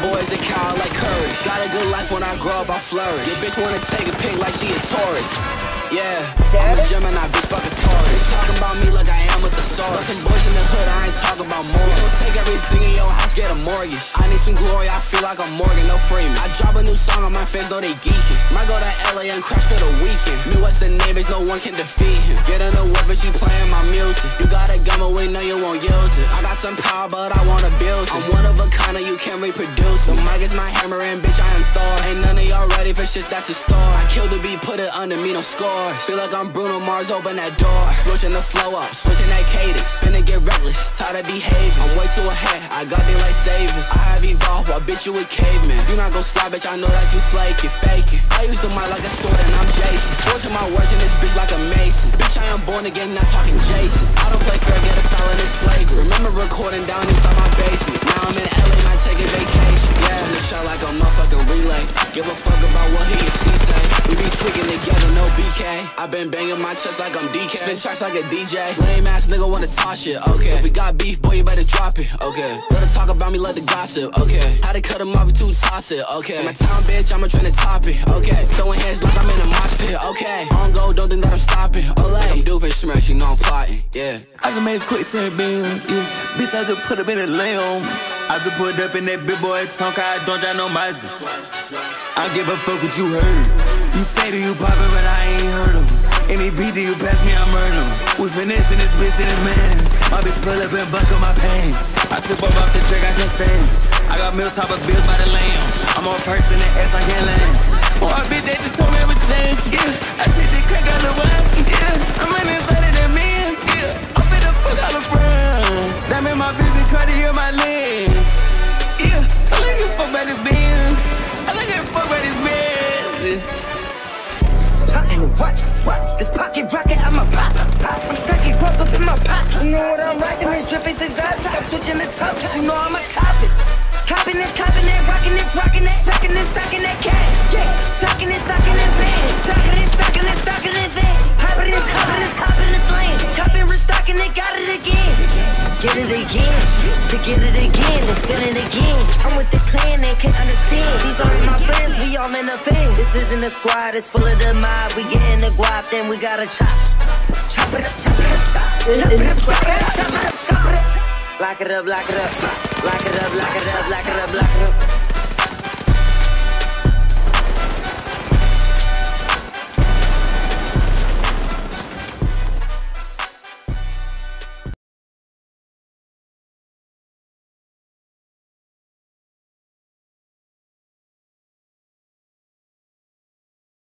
boys that cow like courage. Got a good life when I grow up, I flourish. Your bitch wanna take a pic like she a tourist. Yeah, I'm a Gemini, bitch, fuck a Taurus. Talking about me like I am with the source. Got some boys in the hood, I ain't talking about more. You don't take everything in your house, get a mortgage. I need some glory, I feel like I'm Morgan, no Freeman. I drop a new song on my fans, know they geeking. Might go to LA and crash for the weekend. Me, what's the name, bitch, no one can defeat him. Get in the whip, but you playing my music. You got a gun, but we know you won't use it. I got some power, but I wanna can't reproduce. The mic is my hammer, and bitch, I am Thor. Ain't none of y'all ready for shit that's a star. I kill the beat, put it under me, no scores. Feel like I'm Bruno Mars, open that door. Switching the flow up, switching that cadence. Finna get reckless, tired of behaving. I'm way too ahead, I got they like savings. I have evolved, I bitch you a caveman. You not gon' slide, bitch, I know that you flaking, faking. I use the mic like a sword and I'm Jason. Fortune my words in this bitch like a mason. Bitch, I am born again, not talking Jason. I don't play fair, get a foul in this flagrant. Remember recording down inside Give a fuck about what he and she say. We be tweaking together, no BK. I been banging my chest like I'm DK. Spin tracks like a DJ. Lame ass nigga wanna talk shit, okay. If we got beef, boy, you better drop it, okay. Let talk about me, let the gossip, okay. How to cut him off, too toss it, okay. My town bitch, I'ma tryna top it, okay. Throwing hands like I'm in a mosh pit, okay. On go, don't think that I'm stopping, olay. I'm doofus smash, you know I'm plotting, yeah. I just made a quick 10 bills, yeah. Bitch, I just put up in a lamb. I just put up in that big boy tongue, I don't got no mercy. I give a fuck what you heard. You say that you poppin', but I ain't heard of Any beat that you pass me, I murder him. We finessing this bitch and this man. My bitch pull up and buckle my pants. I took off off the trick, I can't stand. I got meals, top of bills by the lamb. I'm on person and ass, I can't land. Oh, I bitch, they just told me everything. Yeah, I take the crack out the wine. Yeah, I'm in inside of that man. Yeah, I'm finna fuck all the friends. That made my business, Cartier my lens. Fuck. I like it fuck by this band. Potting watch, watch this pocket rocket, I'm a pop, pop. I'm stacking grub up in my pot. You know what I'm rocking? This drip is. I'm switching the tops. You know I'm a cop it. Hopping this, copping it, rocking this, rocking it, stacking this, stacking that cash. Yeah, this, stacking that band. Stacking this, stacking that vans. Hopping this, hopping this, hopping this lane. Copping, restocking it, got it again. Get it again, to get it again, and spin it again. I'm with the clan, they can understand. These are my friends, we all in the fame. This isn't a squad, it's full of the mob. We getting the guap, then we gotta chop. Chop it up, chop it up, chop. Chop it up, chop it up, chop it up, chop it up. Lock it up, lock it up, lock it up, lock it up, lock it up, lock it up.